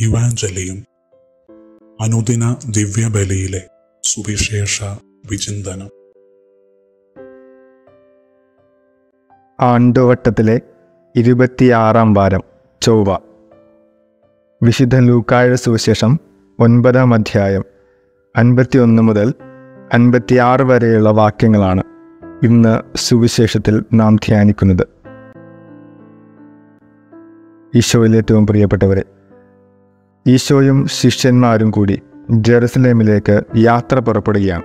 ഇവാഞ്ചലിയും അനുദിന ദിവ്യബലിയിലെ സുവിശേഷ വിചിന്തനം. ആണ്ടുവട്ടത്തിലെ ഇരുപത്തിയാറാം വാരം ചൊവ്വ. വിശുദ്ധ ലൂക്കായുടെ സുവിശേഷം ഒൻപതാം അധ്യായം അൻപത്തിയൊന്ന് മുതൽ അൻപത്തിയാറ് വരെയുള്ള വാക്യങ്ങളാണ് ഇന്ന് സുവിശേഷത്തിൽ നാം ധ്യാനിക്കുന്നത്. ഈശോയിൽ ഏറ്റവും പ്രിയപ്പെട്ടവരെ ഈശോയും ശിഷ്യന്മാരും കൂടി ജെറുസലേമിലേക്ക് യാത്ര പുറപ്പെടുകയാണ്.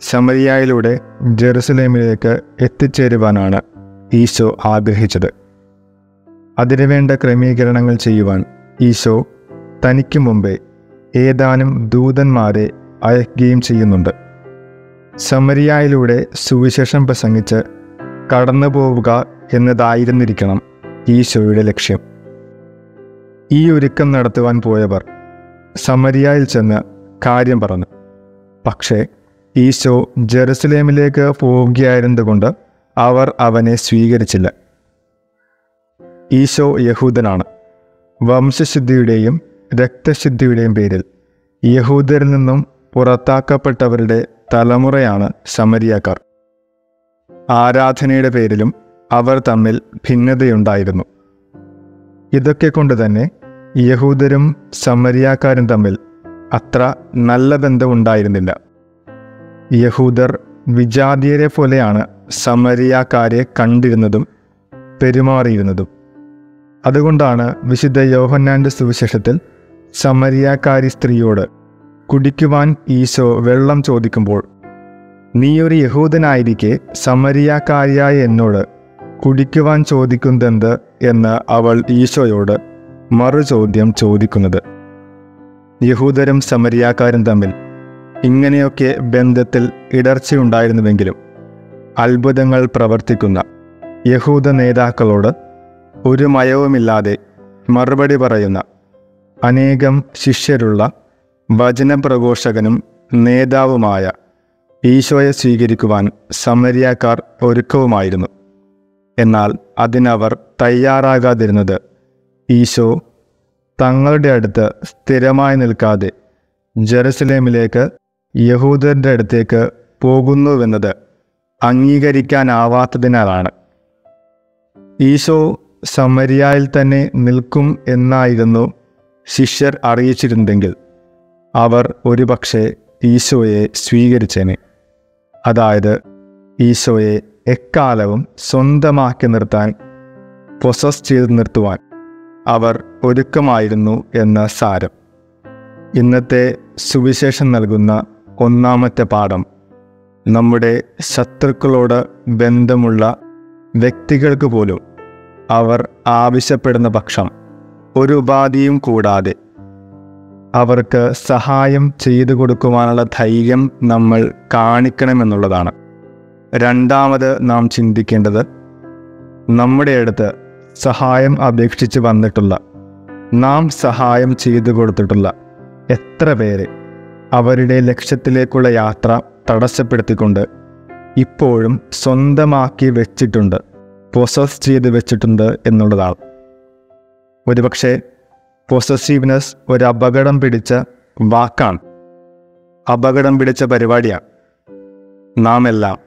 ശമരിയായിലൂടെ ജെറുസലേമിലേക്ക് എത്തിച്ചേരുവാനാണ് ഈശോ ആഗ്രഹിച്ചത്. അതിനുവേണ്ട ക്രമീകരണങ്ങൾ ചെയ്യുവാൻ ഈശോ തനിക്ക് മുമ്പേ ഏതാനും ദൂതന്മാരെ അയക്കുകയും ചെയ്യുന്നുണ്ട്. സമരിയായിലൂടെ സുവിശേഷം പ്രസംഗിച്ച് കടന്നു പോവുക എന്നതായിരുന്നിരിക്കണം ഈശോയുടെ ലക്ഷ്യം. ഈ ഒരുക്കം നടത്തുവാൻ പോയവർ സമരിയായിൽ ചെന്ന് കാര്യം പറഞ്ഞു. പക്ഷേ ഈശോ ജെറുസലേമിലേക്ക് പോവുകയായിരുന്നതുകൊണ്ട് അവർ അവനെ സ്വീകരിച്ചില്ല. ഈശോ യഹൂദനാണ്. വംശശുദ്ധിയുടെയും രക്തശുദ്ധിയുടെയും പേരിൽ യഹൂദരിൽ നിന്നും പുറത്താക്കപ്പെട്ടവരുടെ തലമുറയാണ് സമരിയാക്കാർ. ആരാധനയുടെ പേരിലും അവർ തമ്മിൽ ഭിന്നതയുണ്ടായിരുന്നു. ഇതൊക്കെ കൊണ്ട് തന്നെ യഹൂദരും സമരിയാക്കാരും തമ്മിൽ അത്ര നല്ല ബന്ധമുണ്ടായിരുന്നില്ല യഹൂദർ വിജാതീയരെ പോലെയാണ് സമരിയാക്കാരെ കണ്ടിരുന്നതും പെരുമാറിയിരുന്നതും. അതുകൊണ്ടാണ് വിശുദ്ധ യോഹന്നാന്റെ സുവിശേഷത്തിൽ സമരിയാക്കാരി സ്ത്രീയോട് കുടിക്കുവാൻ ഈശോ വെള്ളം ചോദിക്കുമ്പോൾ നീയൊരു യഹൂദനായിരിക്കെ സമരിയാക്കാരിയായ എന്നോട് കുടിക്കുവാൻ ചോദിക്കുന്നതെന്ത് എന്ന് അവൾ ഈശോയോട് മറുചോദ്യം ചോദിക്കുന്നത്. യഹൂദരും സമരിയാക്കാരും തമ്മിൽ ഇങ്ങനെയൊക്കെ ബന്ധത്തിൽ ഇടർച്ചയുണ്ടായിരുന്നുവെങ്കിലും അത്ഭുതങ്ങൾ പ്രവർത്തിക്കുന്ന യഹൂദ നേതാക്കളോട് ഒരു മയവുമില്ലാതെ മറുപടി പറയുന്ന അനേകം ശിഷ്യരുള്ള വചനപ്രഘോഷകനും നേതാവുമായ ഈശോയെ സ്വീകരിക്കുവാൻ സമരിയാക്കാർ ഒരുക്കവുമായിരുന്നു. എന്നാൽ അതിനവർ തയ്യാറാകാതിരുന്നത്. ഈശോ തങ്ങളുടെ അടുത്ത് സ്ഥിരമായി നിൽക്കാതെ ജെറുസലേമിലേക്ക് യഹൂദരുടെ അടുത്തേക്ക് പോകുന്നുവെന്നത് അംഗീകരിക്കാനാവാത്തതിനാലാണ്. ഈശോ സമരിയായിൽ തന്നെ നിൽക്കും എന്നായിരുന്നു ശിഷ്യർ അറിയിച്ചിരുന്നെങ്കിൽ അവർ ഒരുപക്ഷെ ഈശോയെ സ്വീകരിച്ചേനെ. അതായത് ഈശോയെ എക്കാലവും സ്വന്തമാക്കി നിർത്താൻ പൊസസ് ചെയ്ത് നിർത്തുവാൻ അവർ ഒരുക്കമായിരുന്നു എന്ന സാരം. ഇന്നത്തെ സുവിശേഷം നൽകുന്ന ഒന്നാമത്തെ പാഠം നമ്മുടെ ശത്രുക്കളോട് ബന്ധമുള്ള വ്യക്തികൾക്ക് പോലും അവർ ആവശ്യപ്പെടുന്ന പക്ഷം ഒരു ഉപാധിയും കൂടാതെ അവർക്ക് സഹായം ചെയ്തു കൊടുക്കുവാനുള്ള ധൈര്യം നമ്മൾ കാണിക്കണമെന്നുള്ളതാണ്. രണ്ടാമത് നാം ചിന്തിക്കേണ്ടത് നമ്മുടെ അടുത്ത് സഹായം അപേക്ഷിച്ച് വന്നിട്ടുള്ള നാം സഹായം ചെയ്തു കൊടുത്തിട്ടുള്ള എത്ര പേരെ അവരുടെ ലക്ഷ്യത്തിലേക്കുള്ള യാത്ര തടസ്സപ്പെടുത്തിക്കൊണ്ട് ഇപ്പോഴും സ്വന്തമാക്കി വെച്ചിട്ടുണ്ട് പൊസസ് ചെയ്ത് വെച്ചിട്ടുണ്ട് എന്നുള്ളതാണ്. ഒരുപക്ഷെ പൊസസീവ്നെസ് ഒരു അപകടം പിടിച്ച വാക്കാണ്. അപകടം പിടിച്ച പരിപാടിയാണ്. നാം എല്ലാം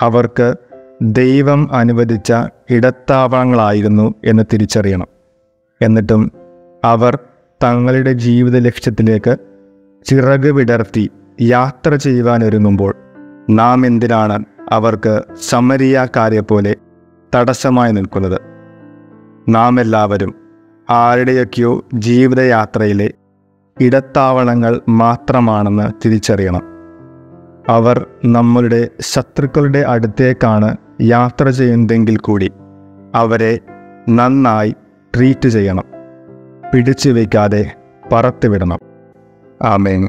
അവർക്ക് ദൈവം അനുവദിച്ച ഇടത്താവളങ്ങളായിരുന്നു എന്ന് തിരിച്ചറിയണം. എന്നിട്ടും അവർ തങ്ങളുടെ ജീവിത ലക്ഷ്യത്തിലേക്ക് ചിറക് വിടർത്തി യാത്ര ചെയ്യുവാനൊരുങ്ങുമ്പോൾ നാം എന്തിനാണ് അവർക്ക് സമരിയാക്കാരെ പോലെ തടസ്സമായി നിൽക്കുന്നത്? നാം എല്ലാവരും ആരുടെയൊക്കെയോ ജീവിതയാത്രയിലെ ഇടത്താവളങ്ങൾ മാത്രമാണെന്ന് തിരിച്ചറിയണം. അവർ നമ്മളുടെ ശത്രുക്കളുടെ അടുത്തേക്കാണ് യാത്ര ചെയ്യുന്നതെങ്കിൽ കൂടി അവരെ നന്നായി ട്രീറ്റ് ചെയ്യണം. പിടിച്ചു വയ്ക്കാതെ പറത്തുവിടണം. ആമേൻ.